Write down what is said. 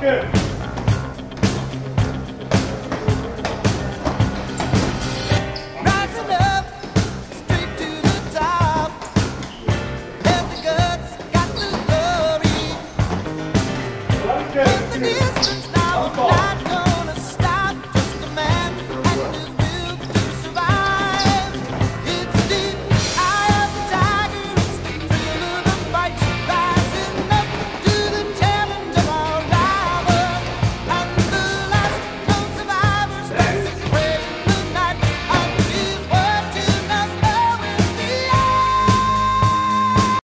Good.